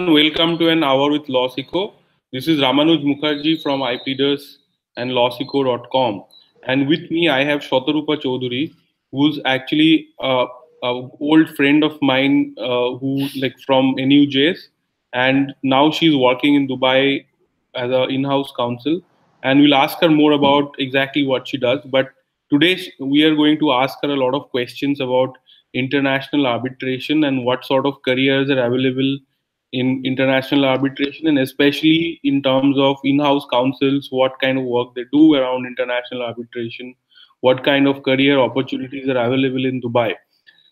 welcome to an hour with LawSikho. This is Ramanuj Mukherjee from iPleaders and lawsikho.com. And with me, I have Shatarupa Choudhury, who's actually uh, a old friend of mine uh, who like from NUJS, and now she's working in Dubai as an in-house counsel. And we'll ask her more about exactly what she does. But today we are going to ask her a lot of questions about international arbitration and what sort of careers are available in international arbitration and especially in terms of in-house counsels what kind of work they do around international arbitration what kind of career opportunities are available in dubai.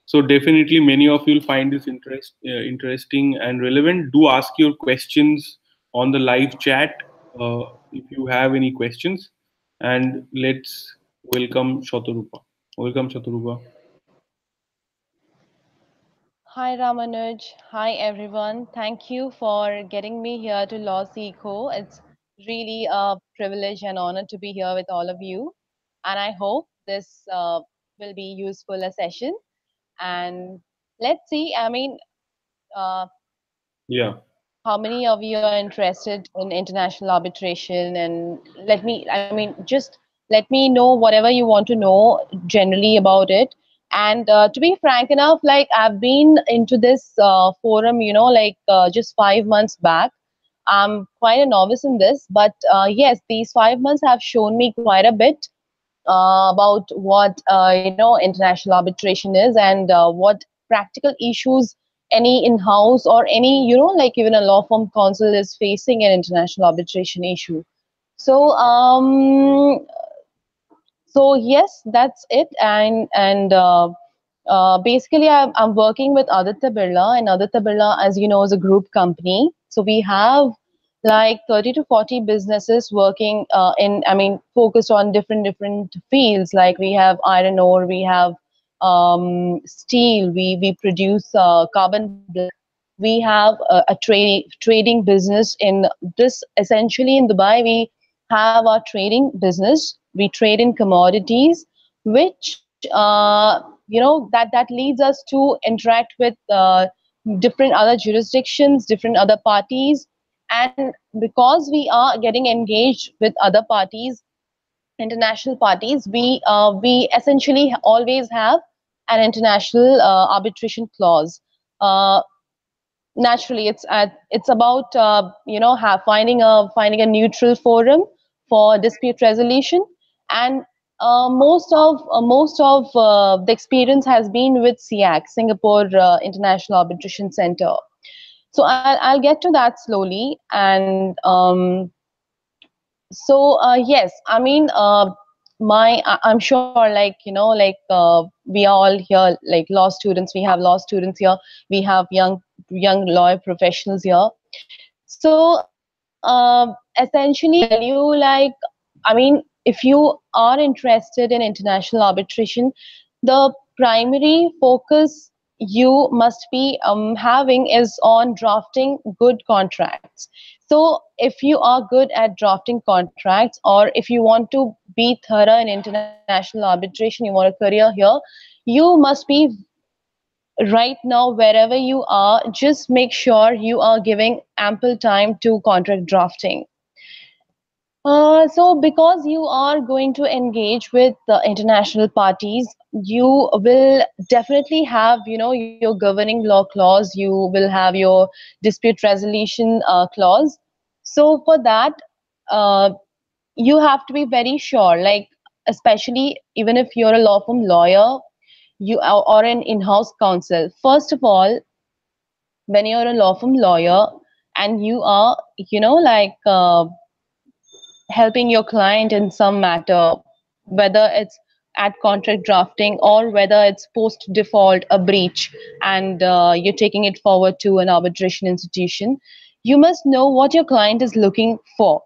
So definitely many of you will find this interest uh, interesting and relevant. Do ask your questions on the live chat uh, if you have any questions. And let's welcome shatarupa welcome shatarupa Hi Ramanuj. Hi everyone. Thank you for getting me here to LawSikho. It's really a privilege and honor to be here with all of you. And I hope this uh, will be useful a session. And let's see, I mean, uh, yeah. How many of you are interested in international arbitration? And let me, I mean, just let me know whatever you want to know generally about it and uh, to be frank enough like i've been into this uh, forum you know like uh, just five months back. I'm quite a novice in this but uh, yes these five months have shown me quite a bit uh, about what uh, you know international arbitration is and what practical issues any in-house or any you know like even a law firm counsel is facing an international arbitration issue. So um so yes that's it. And and uh, uh, basically I'm, I'm working with aditya birla. And aditya birla as you know is a group company. So we have like 30 to 40 businesses working uh, in i mean focused on different different fields. Like we have iron ore we have um, steel we we produce uh, carbon we have a, a trading trading business in this essentially in dubai we have our trading business we trade in commodities which uh, you know that that leads us to interact with uh, different other jurisdictions different other parties. And because we are getting engaged with other parties international parties we uh, we essentially always have an international uh, arbitration clause. Uh, naturally it's it's about uh, you know have finding a finding a neutral forum for dispute resolution and uh, most of uh, most of uh, the experience has been with SIAC, Singapore uh, International Arbitration Center. So I'll, I'll get to that slowly. And um, so uh, yes, I mean, uh, my I'm sure, like you know, like we are all here, like law students. We have law students here. We have young young lawyer professionals here. So essentially, you like, I mean, if you are interested in international arbitration, the primary focus you must be um, having is on drafting good contracts. So, if you are good at drafting contracts, or if you want to be thorough in international arbitration, you want a career here, you must be right now, wherever you are, just make sure you are giving ample time to contract drafting. Uh, so because you are going to engage with the international parties, you will definitely have, you know, your governing law clause. You will have your dispute resolution uh, clause. So for that, uh, you have to be very sure. Like especially even if you're a law firm lawyer, you are, or an in-house counsel. First of all, when you're a law firm lawyer and you are, you know, like uh, helping your client in some matter, whether it's at contract drafting or whether it's post default a breach and uh, you're taking it forward to an arbitration institution you must know what your client is looking for.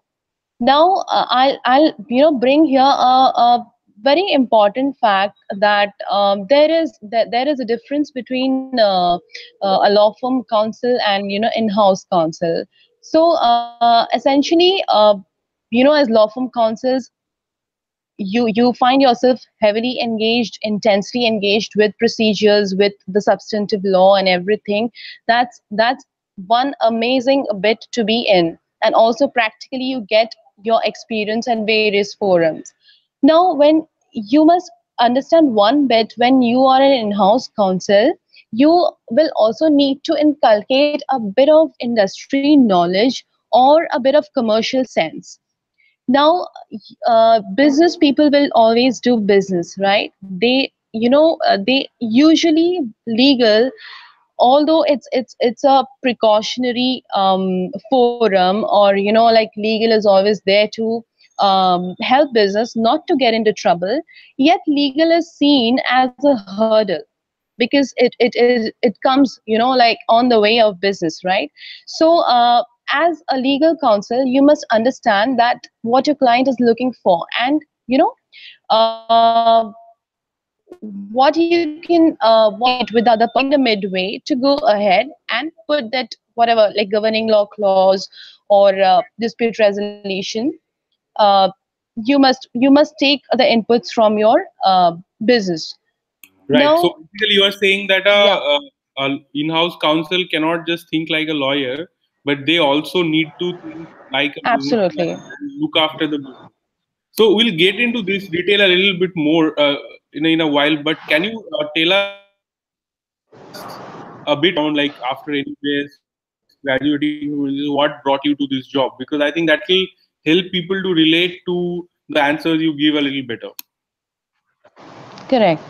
Now uh, i'll i'll you know bring here a, a very important fact that um, there is that there is a difference between uh, uh a law firm counsel and you know in-house counsel. So uh, essentially uh, you know as law firm counsels you you find yourself heavily engaged intensely engaged with procedures with the substantive law and everything. That's that's one amazing bit to be in. And also practically you get your experience and various forums. Now when you must understand one bit when you are an in-house counsel you will also need to inculcate a bit of industry knowledge or a bit of commercial sense now uh, business people will always do business right? They you know uh, they usually legal although it's it's it's a precautionary um, forum or you know like legal is always there to um, help business not to get into trouble yet legal is seen as a hurdle because it it is it comes you know like on the way of business right? So uh, as a legal counsel you must understand that what your client is looking for and you know uh, what you can uh, wait with other in the midway to go ahead and put that whatever like governing law clause or uh, dispute resolution uh, you must you must take the inputs from your uh, business. Right. Now, so basically you are saying that a, yeah. a, a in-house counsel cannot just think like a lawyer but they also need to think like absolutely look after the business. So we'll get into this detail a little bit more uh, in, a, in a while. But can you uh, tell us a bit on like after MBA graduating, what brought you to this job? Because I think that will help people to relate to the answers you give a little better. Correct.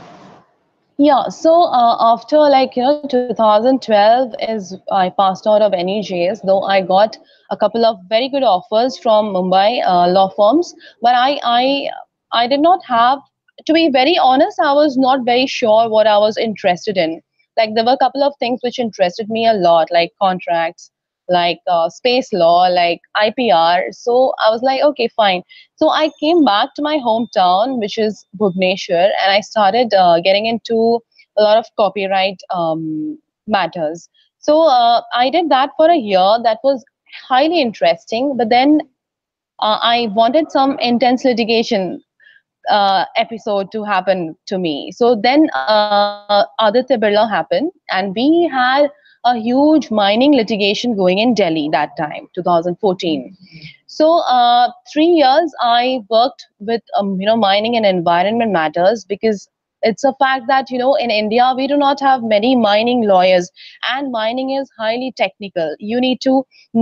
Yeah, so uh, after like you know 2012 is I passed out of NUJS, though I got a couple of very good offers from Mumbai uh, law firms, but I I I did not have to be very honest. I was not very sure what I was interested in. Like there were a couple of things which interested me a lot, like contracts, like uh, space law, like IPR. So I was like, okay, fine. So I came back to my hometown, which is Bhubaneswar, and I started uh, getting into a lot of copyright um, matters. So uh, I did that for a year. That was highly interesting. But then uh, I wanted some intense litigation uh, episode to happen to me. So then uh, Aditya Birla happened, and we had a huge mining litigation going in Delhi that time, 2014. So uh, three years I worked with um, you know mining and environment matters because it's a fact that you know in india we do not have many mining lawyers and mining is highly technical you need to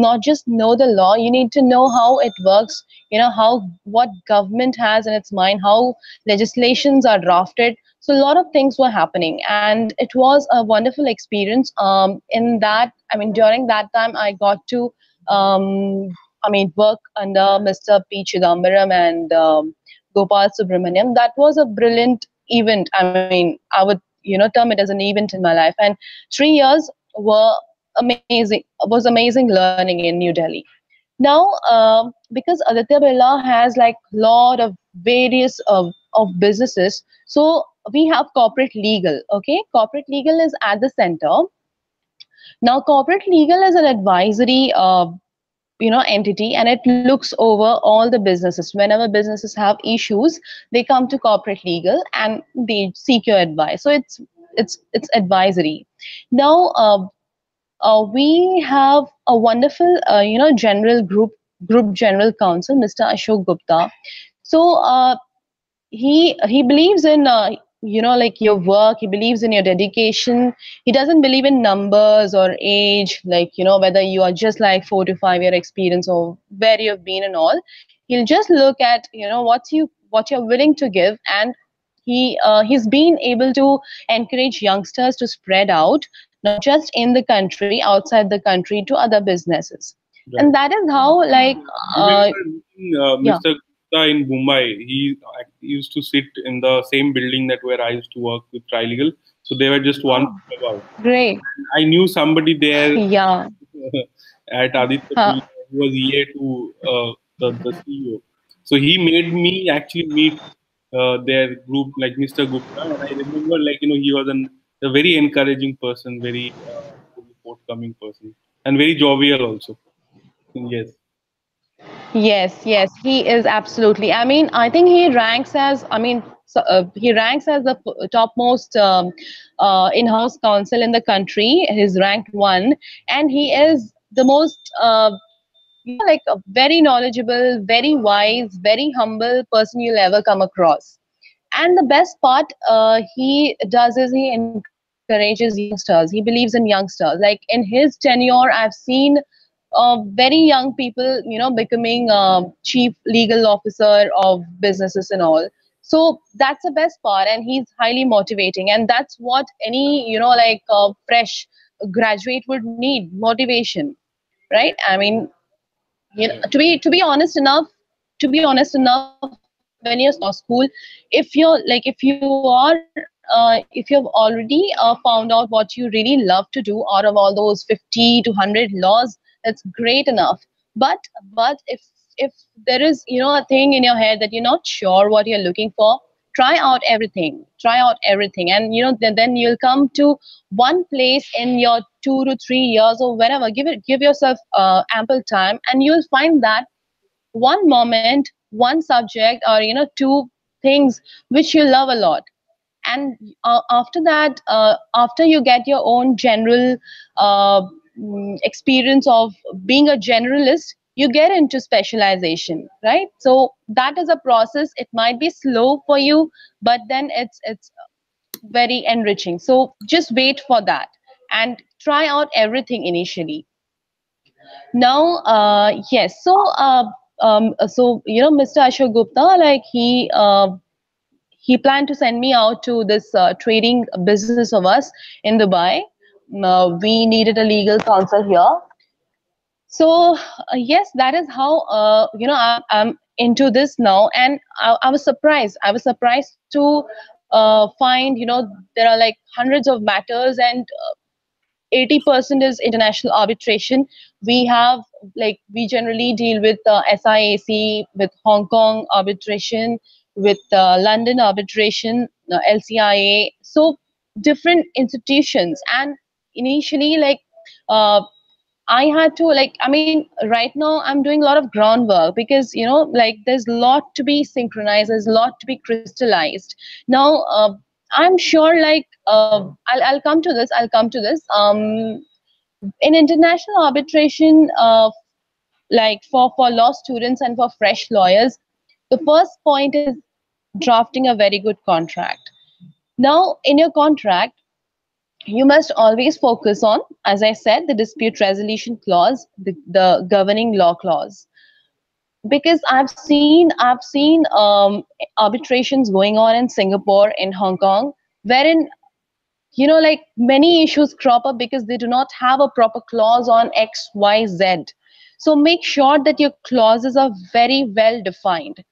not just know the law you need to know how it works you know how what government has in its mind how legislations are drafted so a lot of things were happening and it was a wonderful experience um, in that i mean during that time i got to um, i mean work under mr p chidambaram and um, gopal subramanium that was a brilliant event. I mean, I would you know term it as an event in my life. And three years were amazing. Was amazing learning in New Delhi. Now, uh, because Aditya Birla has like lot of various uh, of businesses, so we have corporate legal. Okay, corporate legal is at the center. Now, corporate legal is an advisory uh, you know entity and it looks over all the businesses whenever businesses have issues they come to corporate legal and they seek your advice so it's it's it's advisory now uh, uh, we have a wonderful uh, you know general group group general counsel mr ashok gupta so uh, he he believes in uh, you know like your work he believes in your dedication. He doesn't believe in numbers or age like you know whether you are just like four to five year experience or where you've been and all. He'll just look at you know what you what you're willing to give and he uh, he's been able to encourage youngsters to spread out not just in the country outside the country to other businesses. Right. and that is how like uh, uh, mr yeah in Mumbai, he used to sit in the same building that where I used to work with Trilegal. So they were just one oh, Great. I knew somebody there. Yeah. at Aditya, huh. who was EA to uh, the, the CEO. So he made me actually meet uh, their group, like Mr. Gupta. And I remember, like you know, he was an, a very encouraging person, very uh, forthcoming person, and very jovial also. Yes. Yes, yes, he is absolutely. I mean, I think he ranks as, I mean, uh, he ranks as the topmost um, uh, in-house counsel in the country. He's ranked one, and he is the most uh, you know, like a very knowledgeable, very wise, very humble person you'll ever come across. And the best part uh, he does is he encourages youngsters. He believes in youngsters. Like in his tenure, I've seen uh, very young people, you know, becoming uh, chief legal officer of businesses and all. So that's the best part, and he's highly motivating, and that's what any, you know, like uh, fresh graduate would need motivation, right? I mean, you know, to be to be honest enough, to be honest enough, when you're in school, if you're like if you are uh, if you've already uh, found out what you really love to do out of all those 50 to 100 laws that's great enough. But but if if there is you know a thing in your head that you're not sure what you're looking for try out everything. Try out everything. And you know then, then you'll come to one place in your two to three years or whenever. Give it give yourself uh, ample time and you'll find that one moment one subject or you know two things which you love a lot. And uh, after that uh, after you get your own general uh, experience of being a generalist you get into specialization right? So that is a process. It might be slow for you but then it's it's very enriching. So just wait for that and try out everything initially. Now uh yes so uh um so you know mr ashok gupta like he uh he planned to send me out to this uh, trading business of us in dubai uh, we needed a legal counsel here. So uh, yes that is how uh, you know I, am into this now. And I, I, was surprised. I was surprised to uh, find you know there are like hundreds of matters and 80% uh, is international arbitration. We have like we generally deal with uh, siac with hong kong arbitration with london arbitration lcia so different institutions. And initially like uh, I had to like I mean right now I'm doing a lot of groundwork because you know like there's a lot to be synchronized there's a lot to be crystallized. Now uh, I'm sure like uh, I'll, I'll come to this I'll come to this. Um, in international arbitration uh, like for for law students and for fresh lawyers the first point is drafting a very good contract. Now in your contract you must always focus on, as I said, the dispute resolution clause, the, the governing law clause. Because I've seen I've seen um, arbitrations going on in Singapore, in Hong Kong, wherein you know like many issues crop up because they do not have a proper clause on X, Y, Z. So make sure that your clauses are very well defined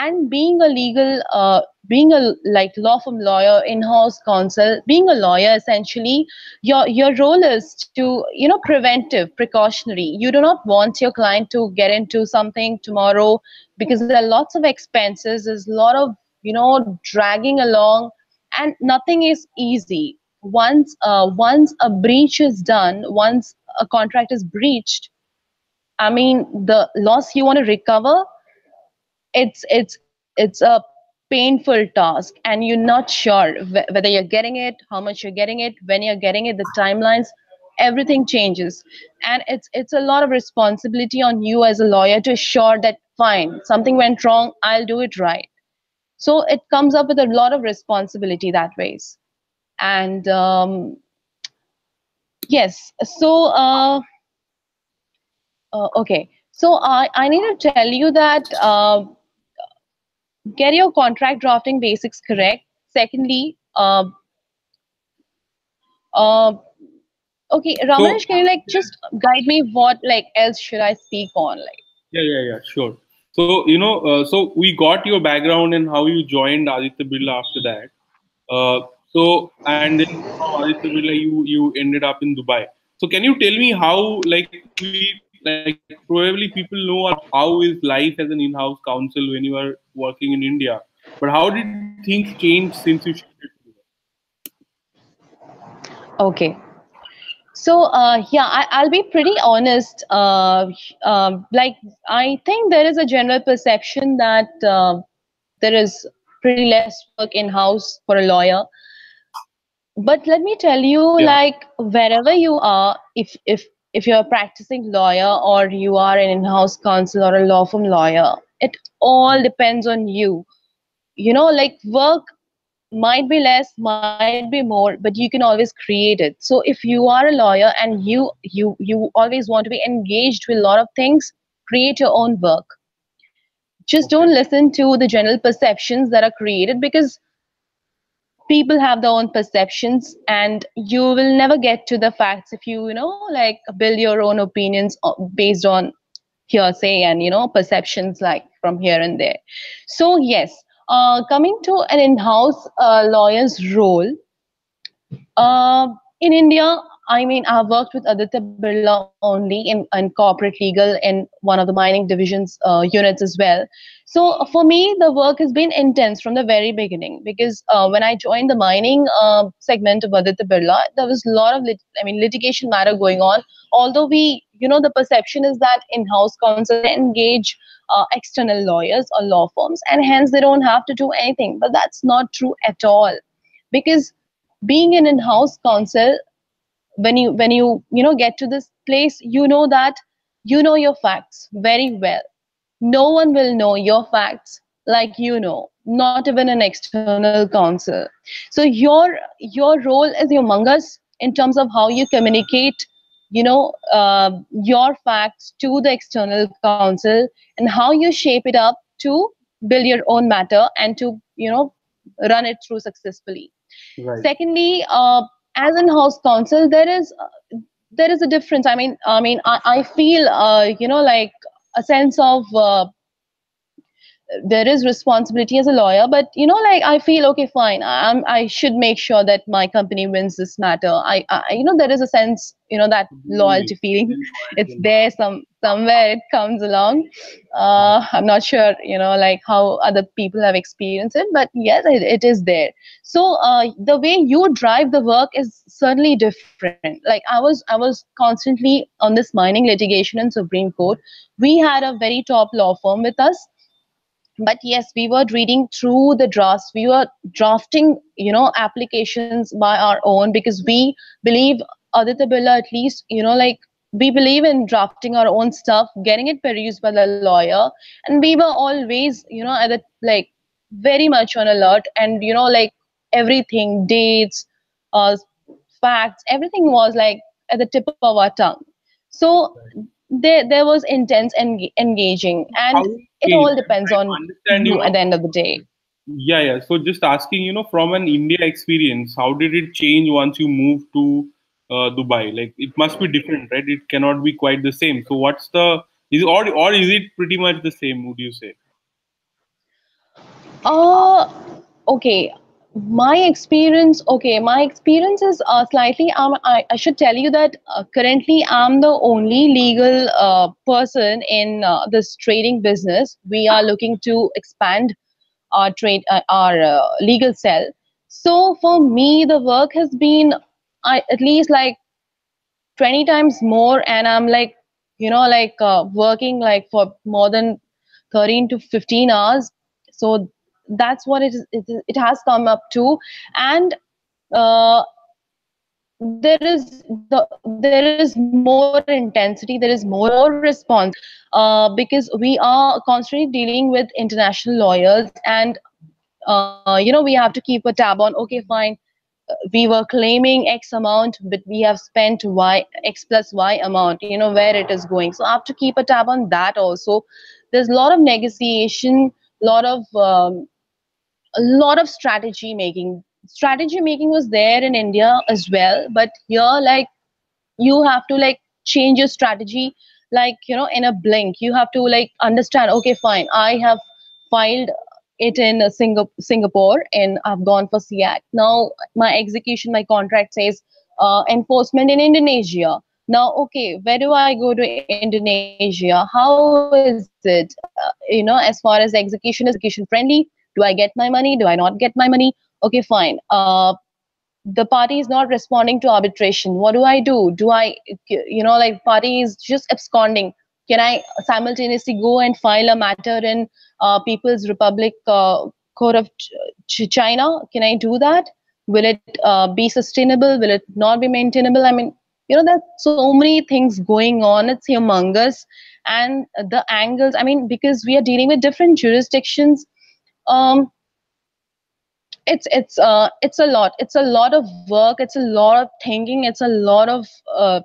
and being a legal uh, being a like law firm lawyer in-house counsel being a lawyer essentially your your role is to you know preventive precautionary. You do not want your client to get into something tomorrow because there are lots of expenses there's a lot of you know dragging along and nothing is easy. Once uh, once a breach is done once a contract is breached i mean the loss you want to recover it's it's it's a painful task and you're not sure whether you're getting it how much you're getting it when you're getting it the timelines everything changes. And it's it's a lot of responsibility on you as a lawyer to assure that fine something went wrong i'll do it right. So it comes up with a lot of responsibility that ways. And um, yes so uh, uh, okay. So I, I need to tell you that uh, get your contract drafting basics correct. Secondly, uh, uh, okay, Ramesh, so, can you like just guide me what like else should I speak on? Like, yeah, yeah, yeah, sure. So you know, uh, so we got your background and how you joined Aditya Birla after that. Uh, so and then Aditya Birla, you you ended up in Dubai. So can you tell me how like we like probably people know how is life as an in-house counsel when you are working in India. But how did things change since you shifted? Okay. So uh, yeah, I, will be pretty honest. Uh, uh, like I think there is a general perception that uh, there is pretty less work in house for a lawyer but let me tell you Yeah. like wherever you are if if if you're a practicing lawyer or you are an in-house counsel or a law firm lawyer it all depends on you. You know like work might be less might be more but you can always create it. So if you are a lawyer and you you you always want to be engaged with a lot of things create your own work. Just don't listen to the general perceptions that are created because people have their own perceptions and you will never get to the facts if you you know like build your own opinions based on hearsay and you know perceptions like from here and there so yes uh, coming to an in-house uh, lawyer's role uh, in India, I mean, I've worked with Aditya Birla only in, in corporate legal in one of the mining divisions uh, units as well. So for me, the work has been intense from the very beginning because uh, when I joined the mining uh, segment of Aditya Birla, there was a lot of lit- I mean litigation matter going on. Although we, you know, the perception is that in-house counsel engage uh, external lawyers or law firms, and hence they don't have to do anything. But that's not true at all, because being an in-house counsel when you when you you know get to this place you know that you know your facts very well no one will know your facts like you know not even an external counsel. So your your role is humongous in terms of how you communicate you know uh, your facts to the external counsel and how you shape it up to build your own matter and to you know run it through successfully. Right. secondly uh, as in house counsel there is uh, there is a difference. I mean i mean i, I feel uh, you know like a sense of uh, there is responsibility as a lawyer but you know like i feel okay fine i'm i should make sure that my company wins this matter. I, I you know there is a sense you know that loyalty feeling it's there some somewhere it comes along. Uh, i'm not sure you know like how other people have experienced it but yes it, it is there. So uh, the way you drive the work is certainly different. Like i was i was constantly on this mining litigation in supreme court. We had a very top law firm with us but yes we were reading through the drafts. We were drafting you know applications by our own because we believe aditya Birla at least you know like we believe in drafting our own stuff getting it perused by the lawyer. And we were always you know at the like very much on alert. And you know like everything dates uh facts everything was like at the tip of our tongue. So there there was intense en- engaging and How it all depends I on understand, you you at the end of the day Yeah, yeah. So just asking, you know, from an India experience, how did it change once you moved to uh, Dubai? Like, it must be different, right? It cannot be quite the same. So what's the is it, or or is it pretty much the same? Would you say? uh okay my experience okay my experience is uh, slightly um, I, I should tell you that uh, currently i'm the only legal uh, person in uh, this trading business. We are looking to expand our trade uh, our uh, legal cell. So for me the work has been I, at least like 20 times more and i'm like you know like uh, working like for more than 13 to 15 hours. So that's what it is it, it has come up to. And uh, there is the there is more intensity there is more response uh, because we are constantly dealing with international lawyers and uh, you know we have to keep a tab on okay fine we were claiming x amount but we have spent y x plus y amount you know where it is going. So i have to keep a tab on that also. There's a lot of negotiation lot of um, a lot of strategy making. Strategy making was there in india as well but here like you have to like change your strategy like you know in a blink. You have to like understand okay fine i have filed it in uh, Singa- singapore and i've gone for siac now my execution my contract says uh, enforcement in indonesia. Now okay where do i go to indonesia? How is it uh, you know as far as execution is execution friendly do i get my money do i not get my money okay fine uh, the party is not responding to arbitration what do i do do i you know like party is just absconding can i simultaneously go and file a matter in uh, people's republic uh, code of Ch- China? Can I do that? Will it uh, be sustainable? Will it not be maintainable? I mean, you know, there's so many things going on. It's humongous, and the angles. I mean, because we are dealing with different jurisdictions. Um, it's it's uh it's a lot. It's a lot of work. It's a lot of thinking. It's a lot of uh,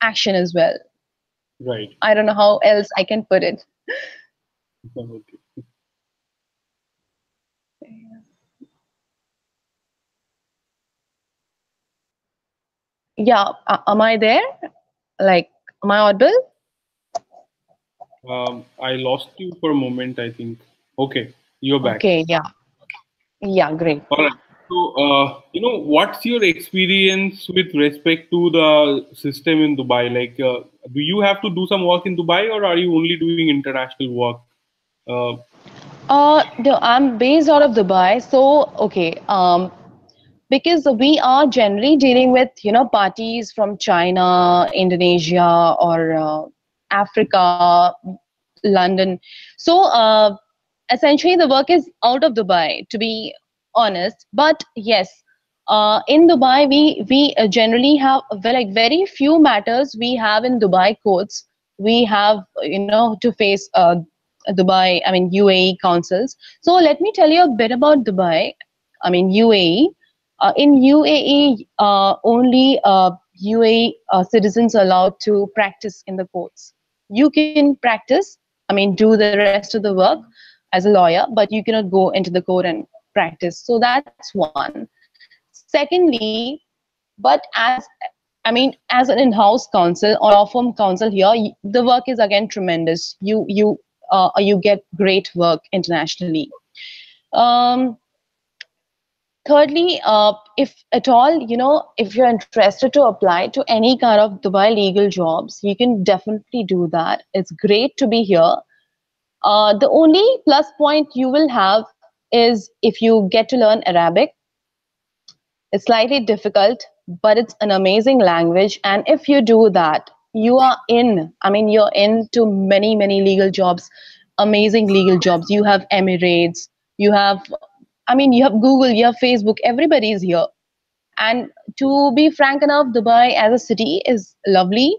action as well. Right. I don't know how else i can put it. Okay. yeah. Uh, am i there? Like am i audible? Um, i lost you for a moment i think. Okay you're back. Okay yeah. Yeah great. All right. So uh, you know what's your experience with respect to the system in dubai? Like uh, do you have to do some work in dubai or are you only doing international work? Uh, uh no i'm based out of dubai so okay um because we are generally dealing with you know parties from china indonesia or uh, africa london. So uh, essentially the work is out of dubai to be honest. But yes uh, in dubai we we uh, generally have like very few matters we have in dubai courts. We have you know to face uh, dubai i mean uae councils. So let me tell you a bit about dubai. I mean uae uh, in uae uh, only uae citizens are allowed to practice in the courts. You can practice i mean do the rest of the work as a lawyer but you cannot go into the court and practice. So that's one. Secondly but as i mean as an in-house counsel or law firm counsel here the work is again tremendous. You you uh, you get great work internationally. Um, thirdly uh, if at all you know if you're interested to apply to any kind of dubai legal jobs you can definitely do that. It's great to be here uh, the only plus point you will have is if you get to learn Arabic. It's slightly difficult, but it's an amazing language. And if you do that, you are in. I mean, you're into many, many legal jobs, amazing legal jobs. You have Emirates, you have, I mean, you have Google, you have Facebook, everybody is here. And to be frank enough, Dubai as a city is lovely.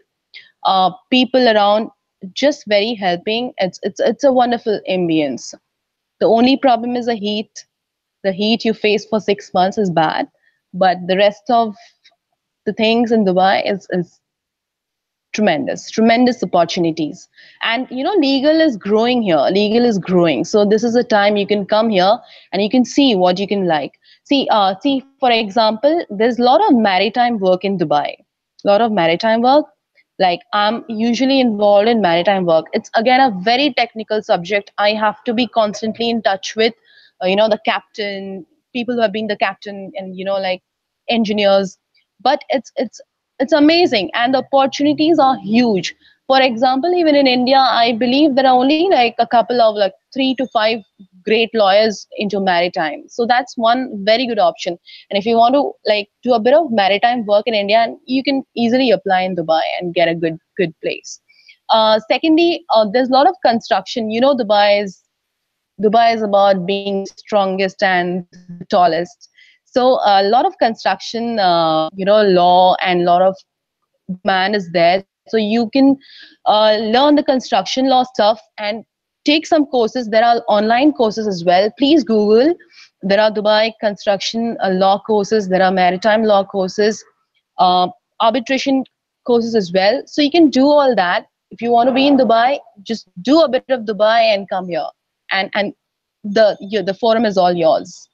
Uh, people around just very helping. It's it's it's a wonderful ambience. The only problem is the heat. The heat you face for six months is bad, but the rest of the things in Dubai is, is tremendous, tremendous opportunities. And you know, legal is growing here. Legal is growing. So this is a time you can come here and you can see what you can like. See, uh, see, for example, there's a lot of maritime work in Dubai. A lot of maritime work like i'm usually involved in maritime work. It's again a very technical subject. I have to be constantly in touch with uh, you know the captain people who have been the captain and you know like engineers. But it's it's it's amazing. And the opportunities are huge. For example even in india i believe there are only like a couple of like 3 to 5 great lawyers into maritime. So that's one very good option. And if you want to like do a bit of maritime work in india you can easily apply in dubai and get a good good place. Uh, secondly uh, there's a lot of construction. You know dubai is dubai is about being strongest and tallest. So a lot of construction uh, you know law and a lot of man is there. So you can uh, learn the construction law stuff and take some courses. There are online courses as well. Please Google. There are Dubai construction uh, law courses. There are maritime law courses, uh, arbitration courses as well. So you can do all that. If you want to be in Dubai, just do a bit of Dubai and come here. And and the yeah, the forum is all yours.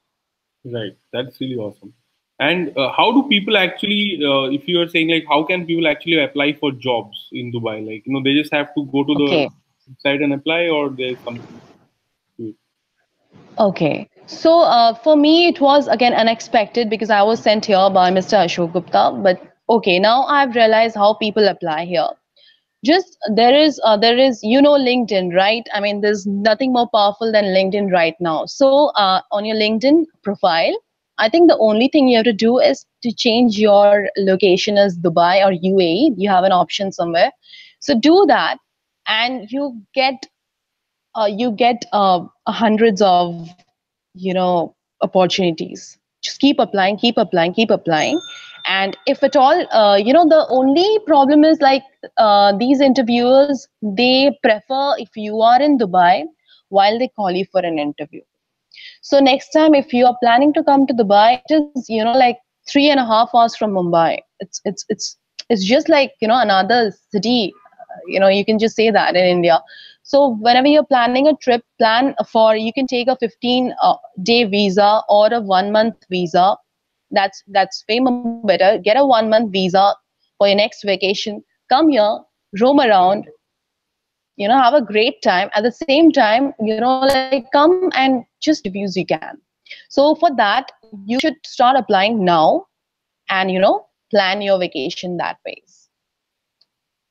Right. That's really awesome. And uh, how do people actually, uh, if you are saying like, how can people actually apply for jobs in Dubai? Like, you know, they just have to go to okay. the site and apply or there's something okay. So uh, for me it was again unexpected because i was sent here by mr ashok gupta but okay now i've realized how people apply here. Just there is uh, there is you know linkedin right? I mean there's nothing more powerful than linkedin right now. So uh, on your linkedin profile i think the only thing you have to do is to change your location as dubai or uae you have an option somewhere. So do that and you get uh, you get uh, hundreds of you know opportunities. Just keep applying keep applying keep applying. And if at all uh, you know the only problem is like uh, these interviewers they prefer if you are in dubai while they call you for an interview. So next time if you are planning to come to dubai it is you know like three and a half hours from mumbai. It's it's it's it's just like you know another city you know you can just say that in india. So whenever you're planning a trip plan for you can take a 15 uh, day visa or a one month visa. That's that's way better. Get a one month visa for your next vacation. Come here roam around you know have a great time. At the same time you know like come and just reviews you can. So for that you should start applying now and you know plan your vacation that ways.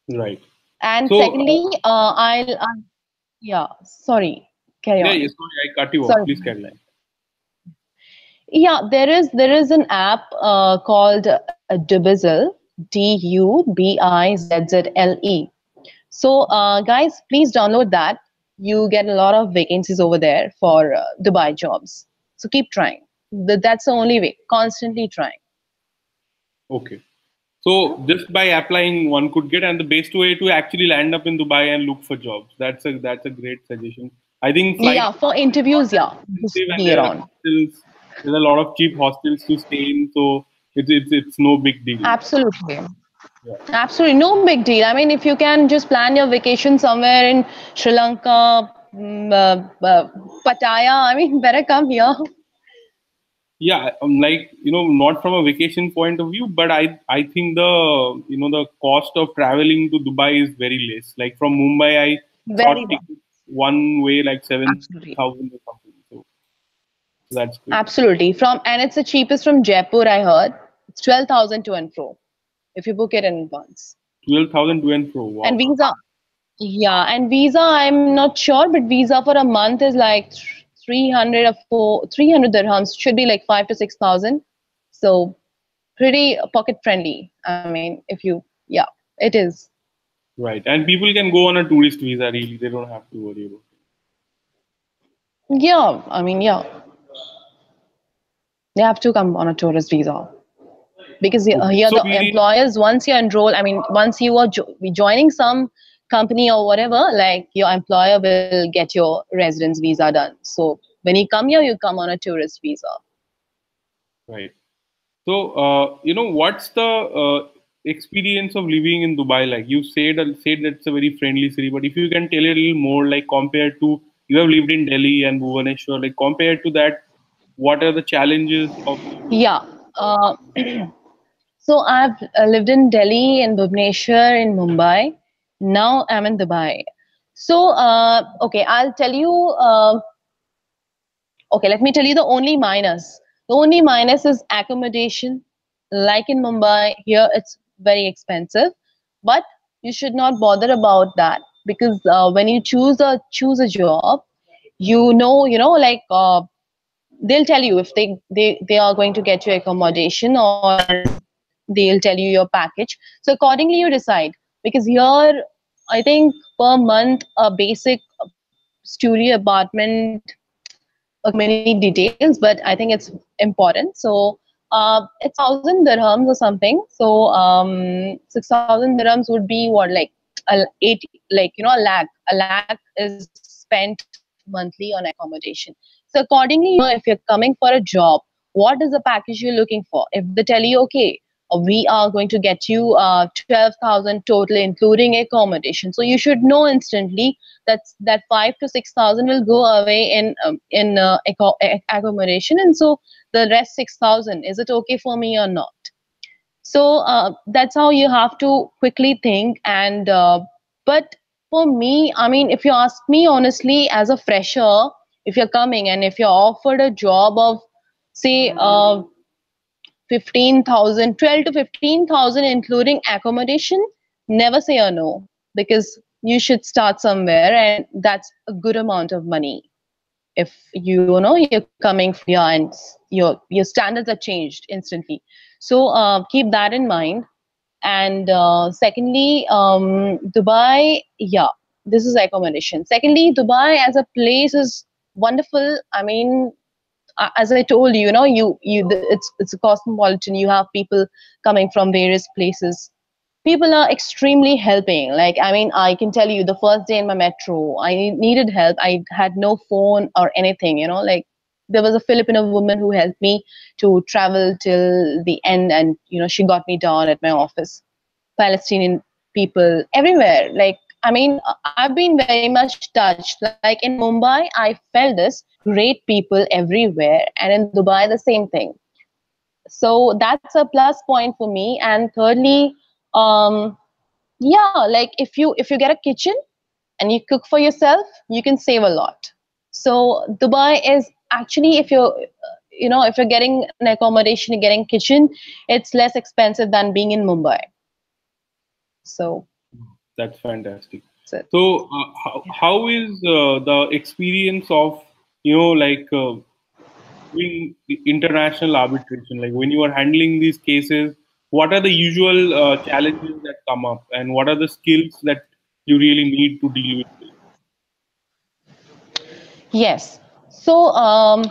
Right and So, secondly uh, i'll uh, yeah sorry carry yeah, on. yeah sorry i cut you off. Please carry on. Yeah there is there is an app uh, called uh, Dubizzle d-u-b-i-z-z-l-e so uh, guys please download that. You get a lot of vacancies over there for uh, dubai jobs. So keep trying. That's the only way. Constantly trying. Okay. So just by applying, one could get, and the best way to actually land up in Dubai and look for jobs. That's a that's a great suggestion. I think yeah for interviews yeah just expensive and there are hostels. There's a lot of cheap hostels to stay in, so it's it's it's no big deal. Absolutely. Yeah. Absolutely. No big deal. I mean, if you can just plan your vacation somewhere in Sri Lanka, mm, uh, uh, Pattaya, I mean, better come here. Yeah, um, like you know, not from a vacation point of view, but I I think the you know the cost of traveling to Dubai is very less. Like from Mumbai, I Very one way like 7000 Absolutely. or something. So that's good. Absolutely. From and it's the cheapest from Jaipur, I heard. It's 12,000 to and fro if you book it in advance. Twelve thousand to and fro. Wow. And visa, yeah, and visa, I'm not sure, but visa for a month is like 300 or four, 300 dirhams, should be like five to 6,000. So pretty pocket friendly. I mean, if you, yeah, it is. Right, and people can go on a tourist visa. Really, they don't have to worry about. It. Yeah, I mean, yeah. They have to come on a tourist visa. Because uh, Okay. here So the we- employers, once you enroll, I mean, once you are jo- joining some company or whatever, like your employer will get your residence visa done. So when you come here, you come on a tourist visa. Right. So, uh, you know, what's the uh, experience of living in Dubai like? You said said that it's a very friendly city, but if you can tell a little more, like compared to you have lived in Delhi and Bhubaneswar, like compared to that, what are the challenges of? Yeah. Uh, so I've uh, lived in Delhi and Bhubaneswar in Mumbai. Now I'm in Dubai. So, uh, okay, I'll tell you. Uh, okay, let me tell you the only minus. The only minus is accommodation. Like in Mumbai, here it's very expensive, but you should not bother about that because uh, when you choose a choose a job, you know, you know, like uh, they'll tell you if they they they are going to get you accommodation or they'll tell you your package. So accordingly, you decide because here I think per month a basic studio apartment uh, many details, but I think it's important. So uh, it's thousand dirhams or something. So um, six thousand dirhams would be what like a eight like you know a lakh. A lakh is spent monthly on accommodation. So accordingly, you know, if you're coming for a job, what is the package you're looking for? If they tell you, okay, we are going to get you uh, 12,000 total, including accommodation. So you should know instantly that that five to 6,000 will go away in um, in uh, ac- accommodation. And so the rest 6,000, is it okay for me or not? So uh, that's how you have to quickly think. And uh, but for me, I mean, if you ask me honestly, as a fresher, if you're coming and if you're offered a job of say uh, 15,000, 12 to 15,000, including accommodation, never say a no because you should start somewhere and that's a good amount of money. If you know you're coming from here and your your standards are changed instantly, so uh, keep that in mind. And uh, secondly, um, Dubai, yeah, this is accommodation. Secondly, Dubai as a place is wonderful. I mean, as I told you, you know, you you it's it's a cosmopolitan. You have people coming from various places. People are extremely helping. Like I mean, I can tell you, the first day in my metro, I needed help. I had no phone or anything. You know, like there was a Filipino woman who helped me to travel till the end, and you know, she got me down at my office. Palestinian people everywhere, like I mean, I've been very much touched. Like in Mumbai, I felt this great people everywhere, and in Dubai, the same thing. So that's a plus point for me. And thirdly, um, yeah, like if you if you get a kitchen and you cook for yourself, you can save a lot. So Dubai is actually if you're you know if you're getting an accommodation, you're getting kitchen, it's less expensive than being in Mumbai. So that's fantastic so uh, how, how is uh, the experience of you know like uh, in international arbitration like when you are handling these cases what are the usual uh, challenges that come up and what are the skills that you really need to deal with? Yes. So um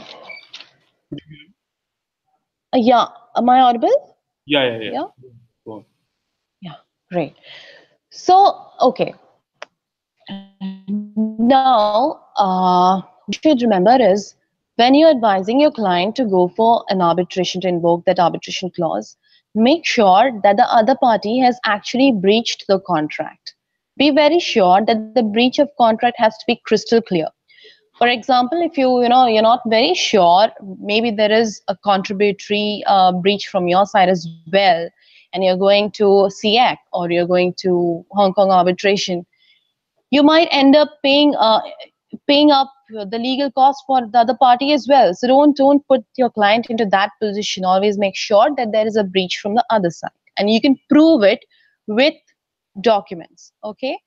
yeah. Am i audible? Yeah yeah yeah. Yeah, yeah. Great. So, okay. Now, uh, you should remember is when you're advising your client to go for an arbitration to invoke that arbitration clause, make sure that the other party has actually breached the contract. Be very sure that the breach of contract has to be crystal clear. For example, if you you know you're not very sure, maybe there is a contributory uh, breach from your side as well, and you're going to SIAC or you're going to Hong Kong arbitration, you might end up paying uh, paying up the legal cost for the other party as well. So don't don't put your client into that position. Always make sure that there is a breach from the other side, and you can prove it with documents. Okay.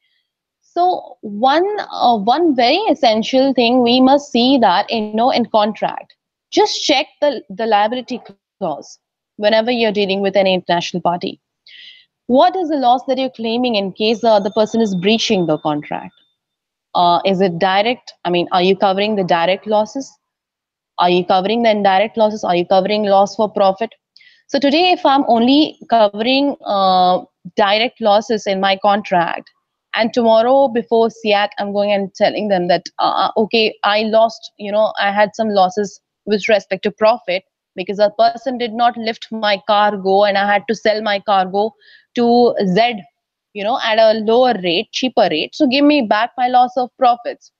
So one uh, one very essential thing we must see that you know in contract, just check the the liability clause whenever you're dealing with an international party. What is the loss that you're claiming in case the other person is breaching the contract? Uh, is it direct? I mean, are you covering the direct losses? Are you covering the indirect losses? Are you covering loss for profit? So today, if I'm only covering uh, direct losses in my contract, and tomorrow before SIAC, I'm going and telling them that, uh, uh, okay, I lost, you know, I had some losses with respect to profit because a person did not lift my cargo and I had to sell my cargo to Z, you know, at a lower rate, cheaper rate. So give me back my loss of profits.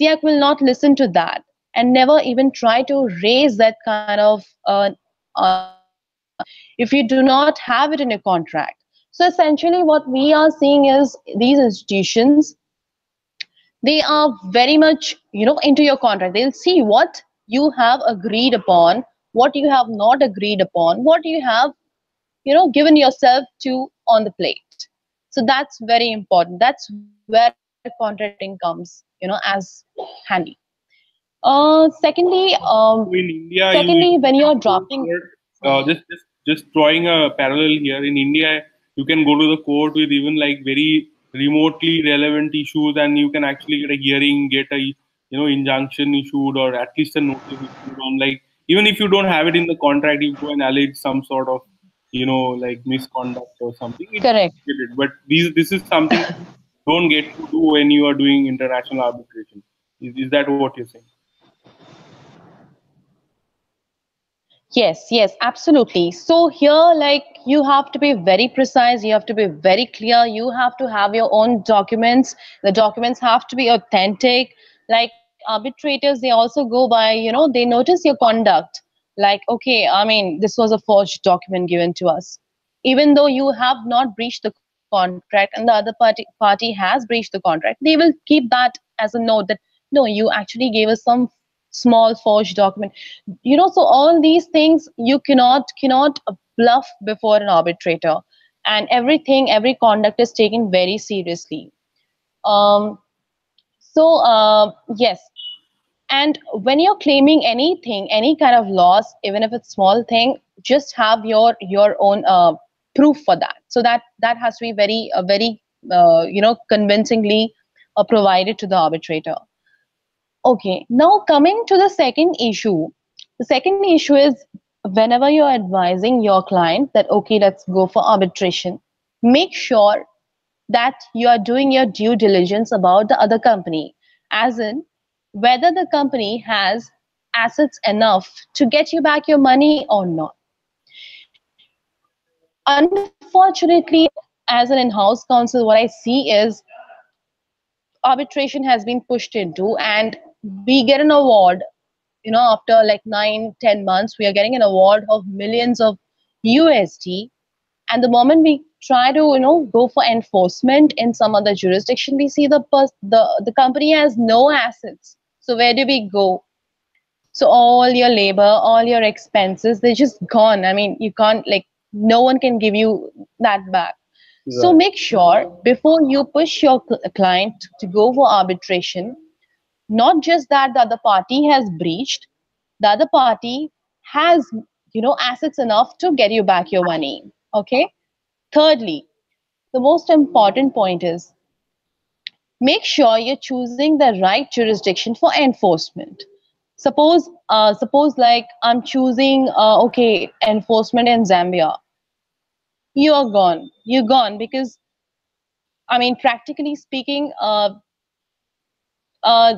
SIAC will not listen to that and never even try to raise that kind of uh, uh, if you do not have it in a contract. So essentially what we are seeing is these institutions, they are very much, you know, into your contract. They'll see what you have agreed upon what you have not agreed upon, what you have, you know, given yourself to on the plate. So that's very important. That's where contracting comes, you know, as handy. Uh, secondly, um, in India, secondly, you, when you're dropping, uh, just, just just drawing a parallel here in India, you can go to the court with even like very remotely relevant issues, and you can actually get a hearing, get a you know injunction issued, or at least a notice issued on like even if you don't have it in the contract, you go and allege some sort of, you know, like misconduct or something. Correct. But these, this is something you don't get to do when you are doing international arbitration. Is, is that what you're saying? Yes, yes, absolutely. So here, like, you have to be very precise. You have to be very clear. You have to have your own documents. The documents have to be authentic. Like, arbitrators they also go by you know they notice your conduct like okay i mean this was a forged document given to us. Even though you have not breached the contract and the other party party has breached the contract they will keep that as a note that no you actually gave us some small forged document. You know so all these things you cannot cannot bluff before an arbitrator. And everything every conduct is taken very seriously. Um so uh, yes and when you're claiming anything any kind of loss even if it's small thing just have your your own uh, proof for that. So that that has to be very uh, very uh, you know convincingly uh, provided to the arbitrator. Okay now coming to the second issue. The second issue is whenever you're advising your client that, okay, let's go for arbitration, make sure that you are doing your due diligence about the other company, as in whether the company has assets enough to get you back your money or not. Unfortunately, as an in-house counsel, what I see is arbitration has been pushed into and we get an award you know after like nine ten months we are getting an award of millions of usd and the moment we try to you know go for enforcement in some other jurisdiction we see the the the company has no assets so where do we go? So all your labor all your expenses they're just gone. I mean you can't like no one can give you that back. Right. so make sure before you push your client to go for arbitration not just that the other party has breached the other party has you know assets enough to get you back your money okay? Thirdly the most important point is make sure you're choosing the right jurisdiction for enforcement. Suppose uh, suppose like i'm choosing uh, okay enforcement in zambia. You're gone. You're gone because i mean practically speaking uh, uh,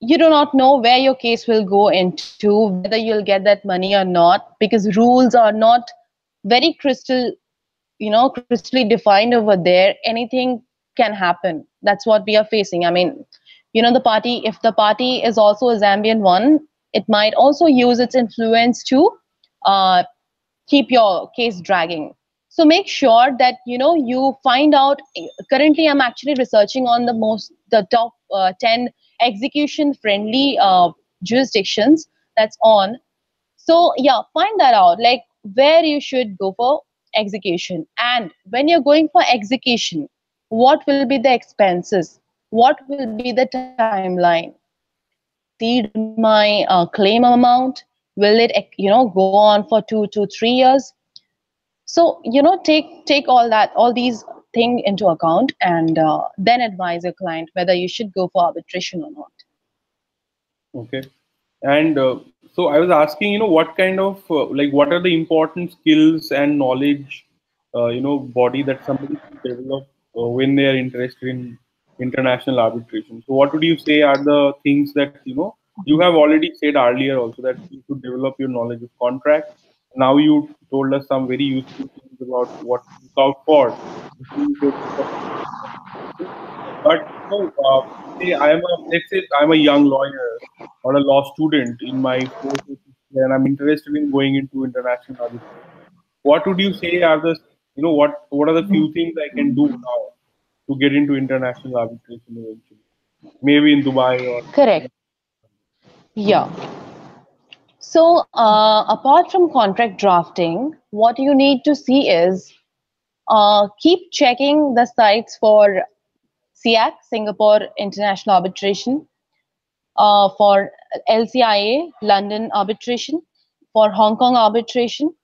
you do not know where your case will go into, whether you'll get that money or not, because rules are not very crystal, you know, crystally defined over there. Anything can happen. That's what we are facing. I mean, you know, the party, if the party is also a Zambian one, it might also use its influence to uh, keep your case dragging. So make sure that you know you find out. Currently, I'm actually researching on the most the top uh, ten execution friendly uh, jurisdictions that's on so yeah find that out like where you should go for execution and when you're going for execution what will be the expenses what will be the timeline see my uh, claim amount will it you know go on for two to three years so you know take take all that all these thing into account and uh, then advise your client whether you should go for arbitration or not. Okay. And uh, so I was asking, you know, what kind of, uh, like, what are the important skills and knowledge, uh, you know, body that somebody develop when they are interested in international arbitration? So, what would you say are the things that, you know, you have already said earlier also that you should develop your knowledge of contract. Now you told us some very useful things about what to look out for but you know, uh, say I am a let's say I'm a young lawyer or a law student in my fourth and I'm interested in going into international arbitration. What would you say are the you know what what are the few things I can do now to get into international arbitration eventually? Maybe in Dubai or correct. Yeah. So uh, apart from contract drafting, what you need to see is uh, keep checking the sites for SIAC, Singapore International Arbitration, uh, for LCIA, London Arbitration, for Hong Kong Arbitration.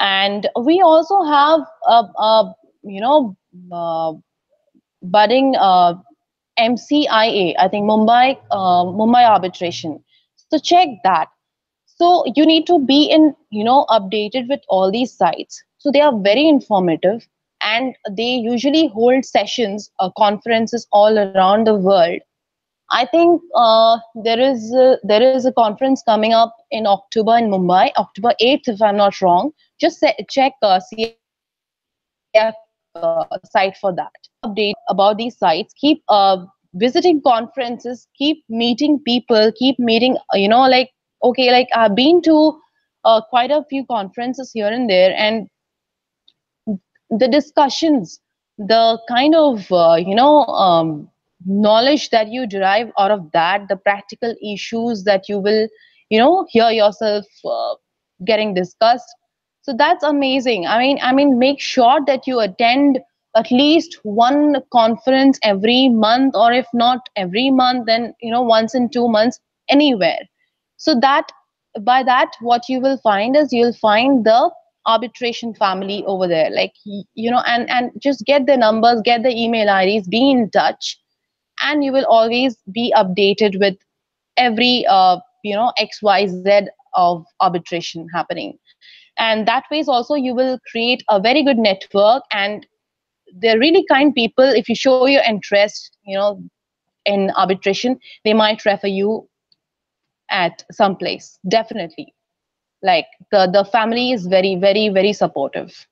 And we also have, a, a you know, uh, budding uh, MCIA, I think Mumbai, uh, Mumbai Arbitration. So check that. So you need to be in, you know, updated with all these sites. So they are very informative and they usually hold sessions, uh, conferences all around the world. I think uh, there is a, there is a conference coming up in October in Mumbai, October 8th, if I'm not wrong. Just check uh, CF uh, site for that. Update about these sites. Keep uh, visiting conferences. Keep meeting people. Keep meeting. You know, like okay, like I've been to uh, quite a few conferences here and there, and the discussions, the kind of uh, you know um, knowledge that you derive out of that, the practical issues that you will you know hear yourself uh, getting discussed. So that's amazing. I mean, I mean, make sure that you attend at least one conference every month, or if not every month, then you know once in two months anywhere. So that by that, what you will find is you'll find the arbitration family over there like you know and and just get the numbers get the email ids be in touch and you will always be updated with every uh, you know xyz of arbitration happening and that ways also you will create a very good network and they're really kind people. If you show your interest you know in arbitration they might refer you at some place. Definitely. Like the the family is very very very supportive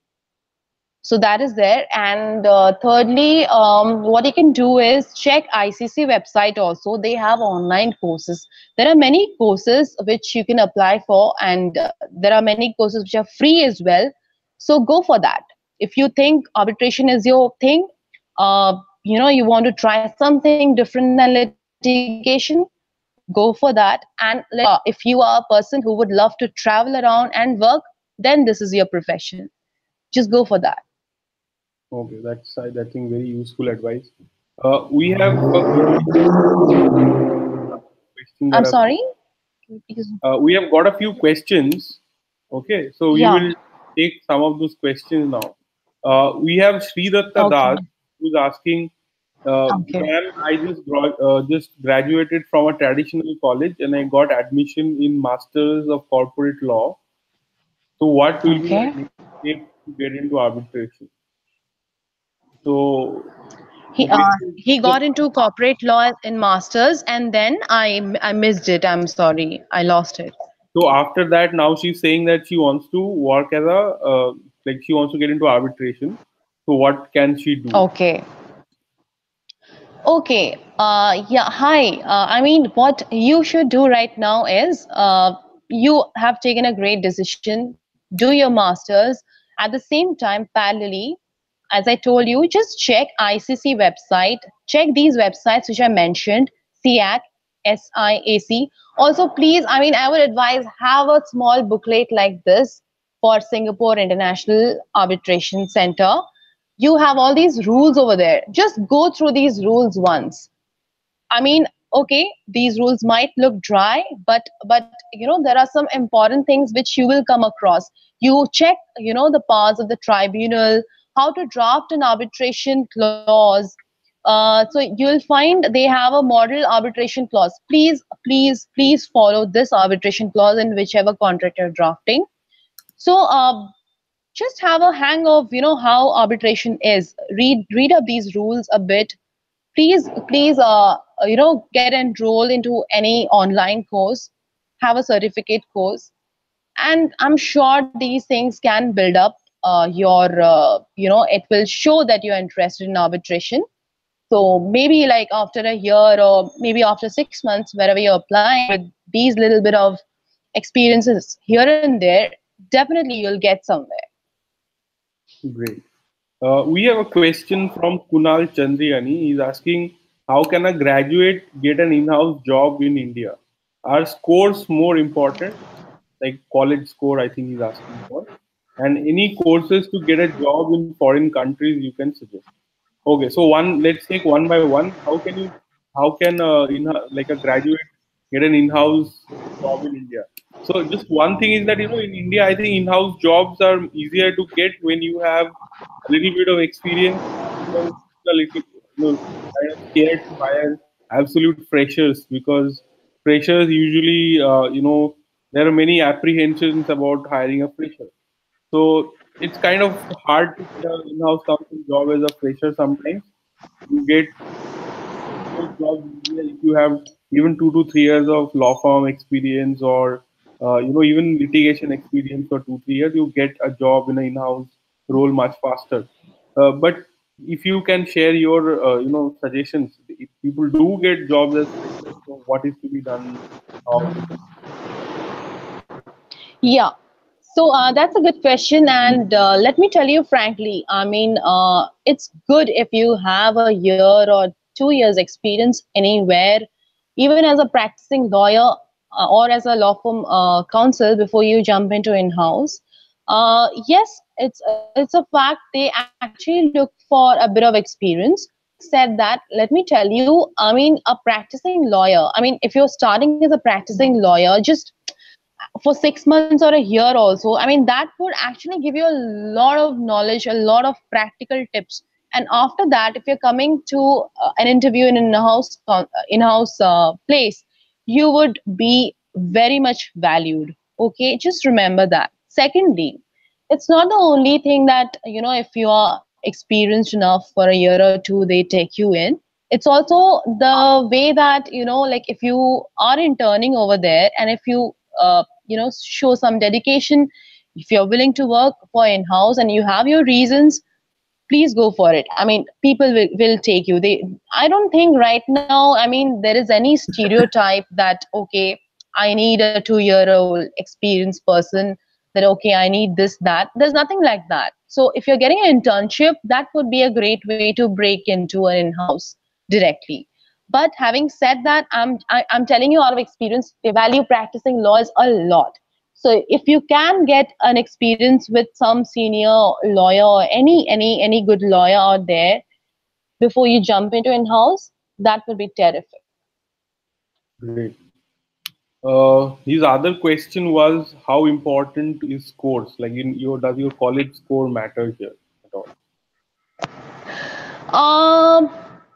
so that is there. And uh, thirdly um, what you can do is check icc website also. They have online courses. There are many courses which you can apply for and uh, there are many courses which are free as well. So go for that. If you think arbitration is your thing uh, you know you want to try something different than litigation go for that. And uh, if you are a person who would love to travel around and work then this is your profession. Just go for that Okay, that's I think very useful advice. Uh, we have. I'm sorry. Uh, we have got a few questions. Okay, so we yeah. will take some of those questions now. Uh, we have Sridatta okay. Das who's asking. Uh, okay. I just uh, just graduated from a traditional college and I got admission in Masters of Corporate Law. So, what will okay. we take to get into arbitration? So he uh, he got into corporate law in masters, and then I I missed it. I'm sorry, I lost it. So after that, now she's saying that she wants to work as a uh, like she wants to get into arbitration. So what can she do? Okay. Okay. Uh, yeah. Hi. Uh, I mean, what you should do right now is uh, you have taken a great decision. Do your masters at the same time parallelly as I told you, just check ICC website. Check these websites which I mentioned, SIAC, SIAC. Also, please, I mean, I would advise have a small booklet like this for Singapore International Arbitration Center. You have all these rules over there. Just go through these rules once. I mean, okay, these rules might look dry, but but you know there are some important things which you will come across. You check, you know, the powers of the tribunal, how to draft an arbitration clause. Uh, so you'll find they have a model arbitration clause. Please, please, please follow this arbitration clause in whichever contract you're drafting. So uh, just have a hang of you know how arbitration is. Read read up these rules a bit. Please, please, uh, you know, get enrolled into any online course. Have a certificate course, and I'm sure these things can build up uh, your uh, you know it will show that you're interested in arbitration. So maybe like after a year or maybe after six months wherever you're applying with these little bit of experiences here and there definitely you'll get somewhere. Great. Uh, we have a question from kunal chandriani he's asking how can a graduate get an in-house job in india? Are scores more important? Like college score i think he's asking for and any courses to get a job in foreign countries you can suggest. Okay so one let's take one by one. How can you how can uh, in like a graduate get an in-house job in india? So just one thing is that you know in india i think in-house jobs are easier to get when you have a little bit of experience. A little you know, scared to hire absolute freshers because freshers usually uh, you know there are many apprehensions about hiring a fresher so it's kind of hard to get an in-house counsel job as a fresher sometimes. You get if you have even two to three years of law firm experience or uh, you know even litigation experience for two three years, you get a job in an in-house role much faster. Uh, but if you can share your uh, you know suggestions, if people do get jobs as what is to be done? yeah so uh, that's a good question, and uh, let me tell you frankly. I mean, uh, it's good if you have a year or two years experience anywhere, even as a practicing lawyer uh, or as a law firm uh, counsel before you jump into in-house. Uh, yes, it's it's a fact. They actually look for a bit of experience. Said that, let me tell you. I mean, a practicing lawyer. I mean, if you're starting as a practicing lawyer, just for six months or a year also i mean that would actually give you a lot of knowledge a lot of practical tips. And after that if you're coming to uh, an interview in an in-house uh, in-house uh, place you would be very much valued. Okay just remember that. Secondly it's not the only thing that you know if you are experienced enough for a year or two they take you in. It's also the way that you know like if you are interning over there and if you uh, you know show some dedication. If you're willing to work for in-house and you have your reasons please go for it. I mean people will, will take you. They i don't think right now i mean there is any stereotype that okay i need a two year old experienced person that okay i need this that. There's nothing like that. So if you're getting an internship that would be a great way to break into an in-house directly but having said that i'm I, am i am telling you out of experience they value practicing laws a lot so if you can get an experience with some senior lawyer or any any any good lawyer out there before you jump into in-house, that would be terrific. Great. Uh, his other question was how important is scores? Like in your does your college score matter here at all? Um,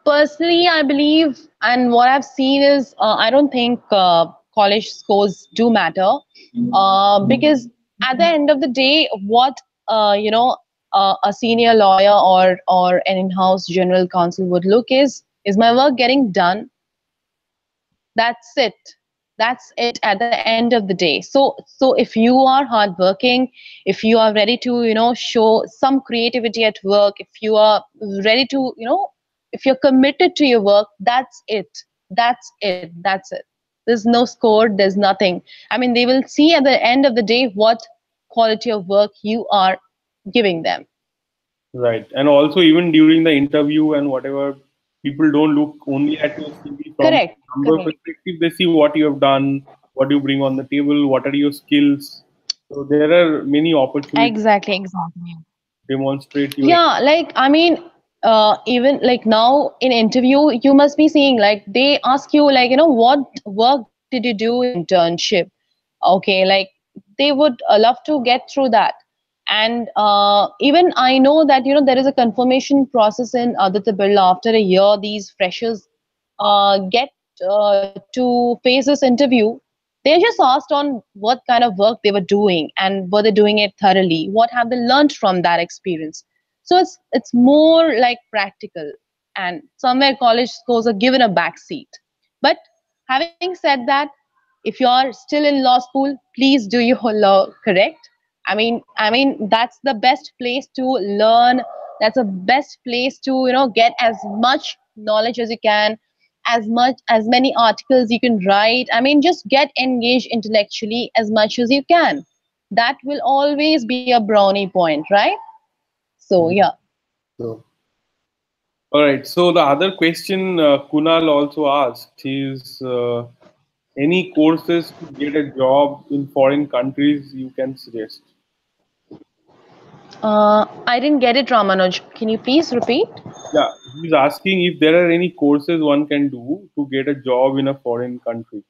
personally, I believe, and what I've seen is, uh, I don't think uh, college scores do matter. Uh, because at the end of the day what uh, you know uh, a senior lawyer or or an in-house general counsel would look is is my work getting done? That's it. That's it at the end of the day. So so if you are hardworking if you are ready to you know show some creativity at work if you are ready to you know if you're committed to your work that's it. That's it. That's it. There's no score. There's nothing. I mean they will see at the end of the day what quality of work you are giving them. Right. And also even during the interview and whatever people don't look only at your cv from correct, number correct. perspective. They see what you have done what you bring on the table what are your skills. So there are many opportunities. Exactly exactly. Demonstrate your yeah like i mean uh, even like now in interview you must be seeing like they ask you like you know what work did you do internship? Okay like they would uh, love to get through that. And uh, even i know that you know there is a confirmation process in aditya birla. After a year these freshers uh, get uh, to face this interview. They're just asked on what kind of work they were doing and were they doing it thoroughly? What have they learned from that experience so it's it's more like practical. And somewhere college scores are given a back seat. But having said that if you are still in law school please do your law correct. I mean i mean that's the best place to learn. That's the best place to you know get as much knowledge as you can as much as many articles you can write. I mean just get engaged intellectually as much as you can. That will always be a brownie point right so yeah. So, all right. So the other question uh, Kunal also asked is uh, any courses to get a job in foreign countries you can suggest? Uh, I didn't get it, Ramanuj. Can you please repeat? Yeah, he's asking if there are any courses one can do to get a job in a foreign country.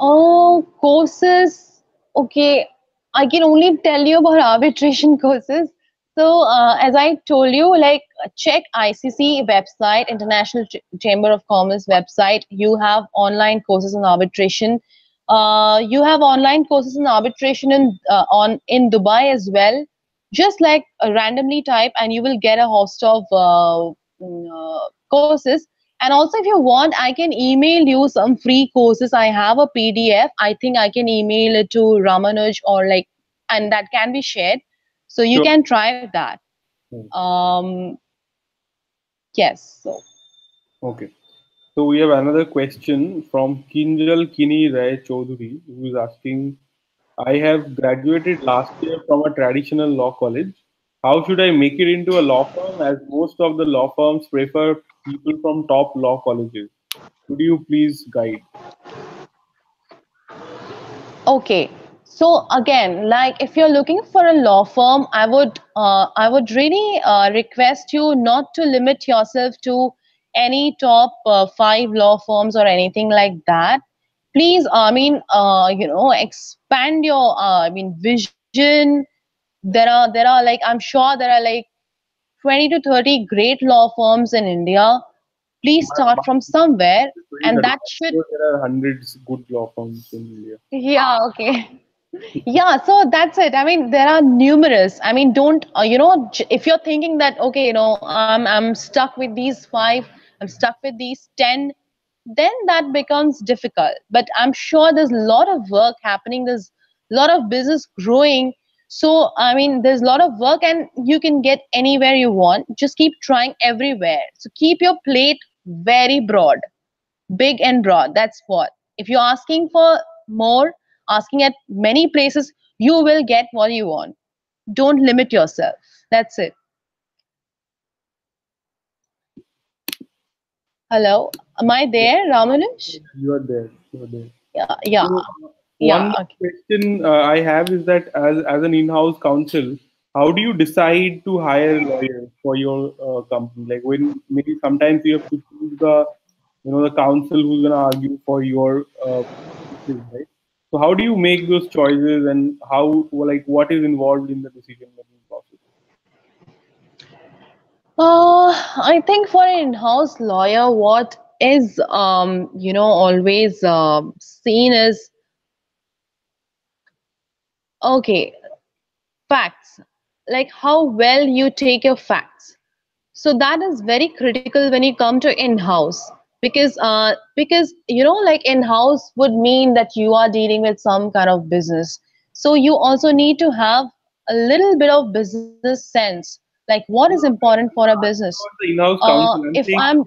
Oh, courses. Okay, I can only tell you about arbitration courses. So, uh, as I told you, like check ICC website, International Ch- Chamber of Commerce website. You have online courses on arbitration. Uh, you have online courses in arbitration in uh, on in Dubai as well. Just like randomly type, and you will get a host of uh, mm, uh, courses. And also, if you want, I can email you some free courses. I have a PDF. I think I can email it to Ramanuj or like, and that can be shared. So you Sure. can try that. Hmm. Um, yes. So Okay. So we have another question from Kinjal Kini Ray Chaudhary, who is asking, I have graduated last year from a traditional law college. How should I make it into a law firm as most of the law firms prefer people from top law colleges? Could you please guide? okay. So again, like if you're looking for a law firm, I would uh, I would really uh, request you not to limit yourself to any top uh, five law firms or anything like that. Please, I mean, uh, you know, expand your uh, I mean vision. There are there are like I'm sure there are like 20 to 30 great law firms in India. please start from somewhere and that should there are hundreds good law firms in india. Yeah okay. Yeah so that's it. I mean there are numerous. I mean don't uh, you know if you're thinking that okay you know i'm i'm stuck with these five i'm stuck with these 10 then that becomes difficult. But i'm sure there's a lot of work happening. There's a lot of business growing so i mean there's a lot of work and you can get anywhere you want. Just keep trying everywhere. So keep your plate very broad big and broad. That's what. If you're asking for more asking at many places you will get what you want. Don't limit yourself. That's it. Hello? Am i there ramanuj? You are there. You are there. Yeah yeah. So, yeah one question uh, I have is that as, as an in-house counsel, how do you decide to hire a lawyer for your uh, company? Like when maybe sometimes you have to choose the you know the counsel who's going to argue for your uh, right? So how do you make those choices and how like what is involved in the decision making process? Uh, I think for an in-house lawyer, what is um, you know always um seen as okay facts, like how well you take your facts. So that is very critical when you come to in-house because uh, because you know like in-house would mean that you are dealing with some kind of business. So you also need to have a little bit of business sense, like what is important for a business. In-house Uh, if saying- I'm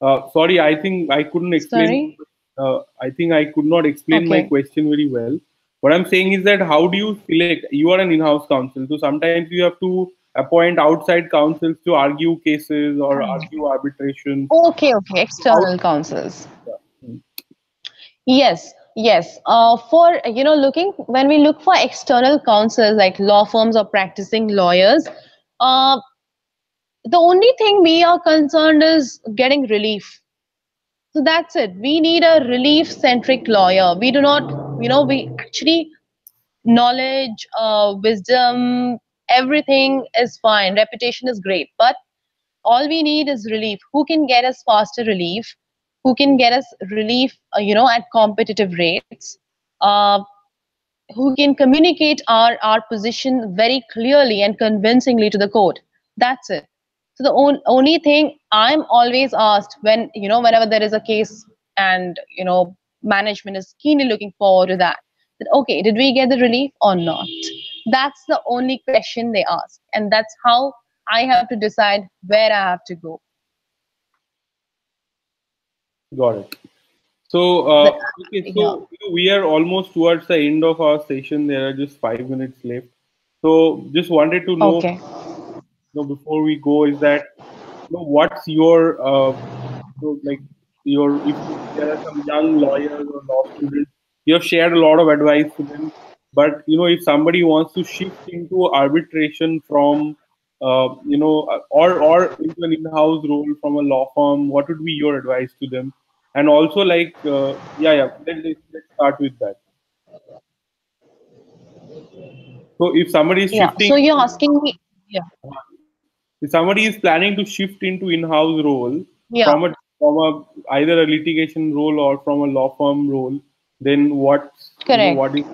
uh, sorry, I think I couldn't explain. Sorry? Uh, I think I could not explain my question very well. What I'm saying is that how do you select? You are an in-house counsel, so sometimes you have to appoint outside counsels to argue cases or Hmm. argue arbitration. okay, okay, external counsels. Hmm. Yes, yes. Uh, for you know, looking when we look for external counsels like law firms or practicing lawyers, uh, the only thing we are concerned is getting relief. So that's it. We need a relief-centric lawyer. We do not, you know, we actually knowledge, uh, wisdom, everything is fine. Reputation is great, but all we need is relief. Who can get us faster relief? Who can get us relief, uh, you know, at competitive rates? Uh, who can communicate our, our position very clearly and convincingly to the court. That's it. So the on, only thing I'm always asked when, you know, whenever there is a case and, you know, management is keenly looking forward to that, that, okay, did we get the relief or not? That's the only question they ask. And that's how I have to decide where I have to go. Got it. So, uh, okay, so we are almost towards the end of our session. There are just five minutes left. So, just wanted to know, Okay. you know, before we go, is that you know, what's your uh, so like your if there are some young lawyers or law students, you have shared a lot of advice to them. But you know, if somebody wants to shift into arbitration from uh, you know, or or into an in-house role from a law firm, what would be your advice to them? And also, like, uh, yeah, yeah, let, let's, let's start with that. So, if somebody is Yeah. shifting, So you're asking me, yeah. if somebody is planning to shift into in-house role Yeah. from a from a either a litigation role or from a law firm role, then what? Correct. what is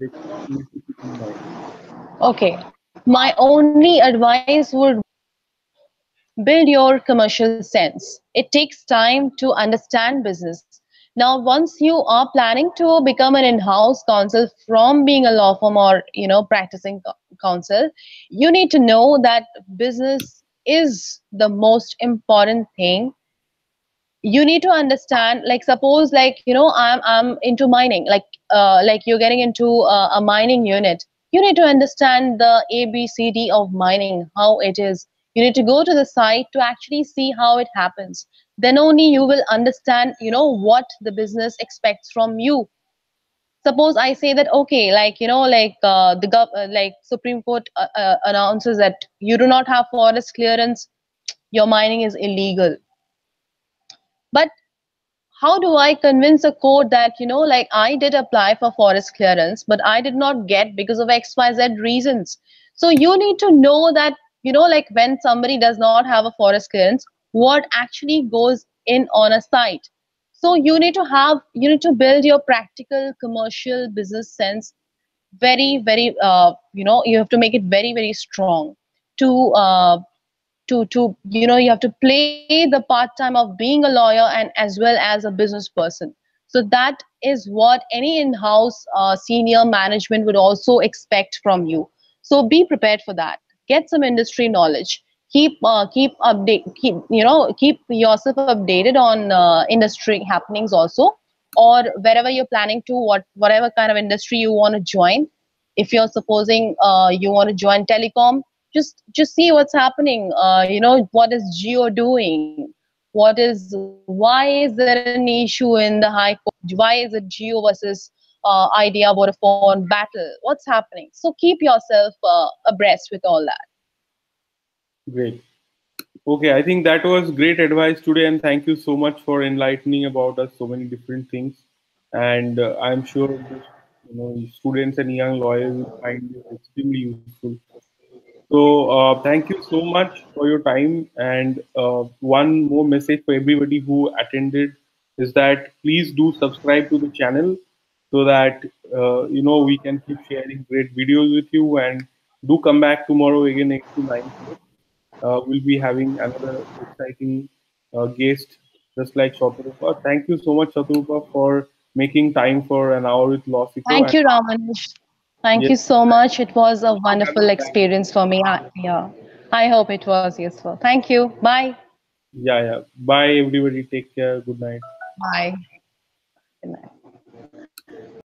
to keep in mind? Okay. My only advice would build your commercial sense. It takes time to understand business. Now, once you are planning to become an in-house counsel from being a law firm or you know practicing counsel, you need to know that business is the most important thing you need to understand like suppose like you know i'm i'm into mining like uh, like you're getting into uh, a mining unit. You need to understand the a b c d of mining how it is. You need to go to the site to actually see how it happens. Then only you will understand you know what the business expects from you. Suppose i say that okay like you know like uh, the gov- uh, like supreme court uh, uh, announces that you do not have forest clearance your mining is illegal but how do I convince a court that, you know, like I did apply for forest clearance, but I did not get because of XYZ reasons? So you need to know that, you know, like when somebody does not have a forest clearance, what actually goes in on a site so you need to have you need to build your practical commercial business sense very very uh, you know you have to make it very very strong to uh, to to you know you have to play the part time of being a lawyer and as well as a business person. So that is what any in-house uh, senior management would also expect from you. So be prepared for that. Get some industry knowledge. Keep uh, keep update keep you know keep yourself updated on uh, industry happenings also or wherever you're planning to what whatever kind of industry you want to join. If you're supposing uh, you want to join telecom just just see what's happening uh, you know what is Jio doing what is why is there an issue in the high court why is it Jio versus uh, idea vodafone battle what's happening so keep yourself uh, abreast with all that Great. Okay, I think that was great advice today, and thank you so much for enlightening about us so many different things. And uh, I'm sure you know students and young lawyers will find this extremely useful. So uh, thank you so much for your time. And uh, one more message for everybody who attended is that please do subscribe to the channel so that uh, you know we can keep sharing great videos with you and do come back tomorrow again next to 9 uh, we'll be having another exciting uh, guest just like Shatarupa. Thank you so much, Shatarupa, for making time for an hour with LawSikho. Thank you, Ramanuj. Thank yes. you so much. It was a wonderful experience for me. I, yeah, I hope it was useful. Thank you. Bye. Yeah, yeah. Bye, everybody. Take care. Good night. Bye. Good night.